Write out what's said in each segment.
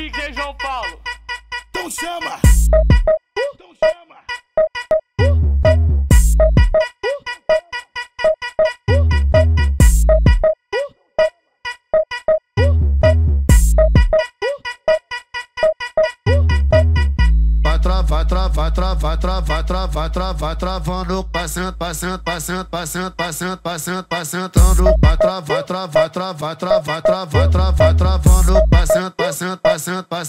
DJ João Paulo. Então chama! Então chama! vai travar, travar, travar, travar, travar, travando, passando, passando, passando, passando, passando, passando, passando, vai travar, travar, travar, travar, travar, travar, travar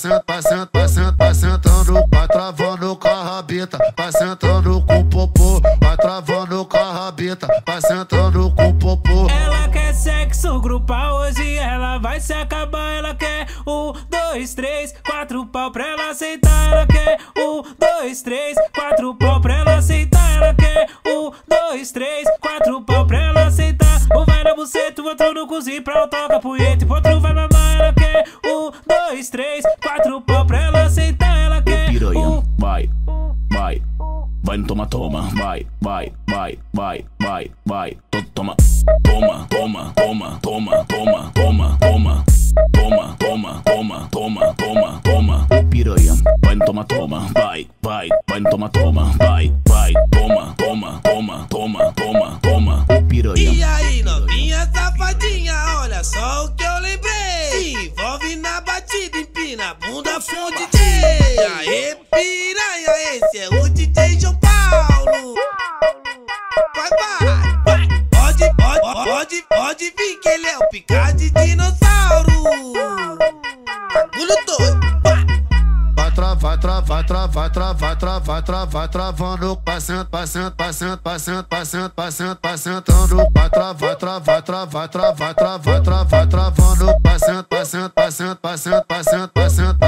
passando, passando, passando, passando, passando, vai travando com a rabeta, passando com popô, vai travando com a rabeta, passando com popô. Ela quer sexo grupal hoje, ela vai se acabar, ela quer um, dois, três, quatro pau pra ela aceitar, ela quer um, dois, três, quatro pau pra ela aceitar. Ela quer um, dois, três, quatro pau pra ela aceitar. Um vai na buceta, o outro no cozinho pra um toca punheta. O outro vai mamar. Ela quer um, dois, três, vai no toma, toma. Vai, vai, vai, vai, vai, vai. Toma, toma, toma, toma, toma, toma, toma, toma. Toma, toma, toma, toma, toma, toma. O piranha vai no toma, toma. Vai, vai, vai no toma, toma. Vai, vai, toma, toma, toma, toma, toma, toma. Piranha. E aí, novinha safadinha, olha só o que eu lembrei. Se envolve na batida, empina bunda, foi de DJ. Aí, piranha, esse é o DJ João Paulo. Vai, vai. Pode, pode, pode, pode vir que ele é o picar de dinossauro. Bagulho doido, vai. Vai trava, trava, trava, trava, trava, trava, travando, passando, passando, passando, passando, passando, passando, passando, vai trava, trava, trava, trava, trava, trava, travando, passando, passando, passando, passando, passando, passando, passando,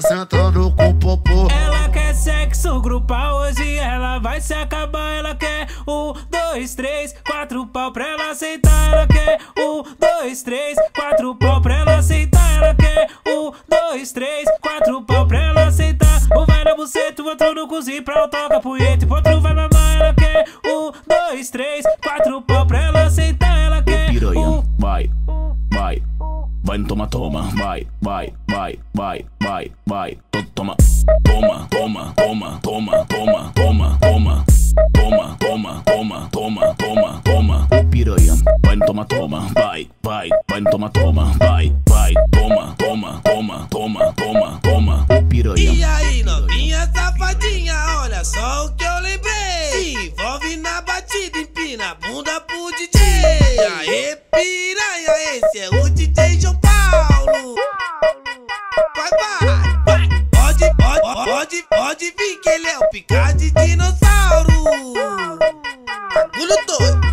passando com popô. Ela quer sexo grupal hoje, ela vai se acabar. Ela quer um, dois, três, quatro pau pra ela aceitar. Ela quer um, dois, três, quatro pau pra ela aceitar. Ela quer um, dois, três, quatro pau pra ela aceitar. Um vai na buceta, outro no cozinho pra um toca punheta. Vai no toma, toma, vai, vai, vai, vai, vai, vai, toma, toma, toma, toma, toma, toma, toma, toma, toma, toma, toma, toma, toma, toma, piranha. Vai no toma, toma, vai, vai, vai no toma, toma, vai, vai, toma, toma, toma, toma, toma, toma, piranha. E aí, pode, pode, vir que ele é o picar de dinossauro. Bagulho doido.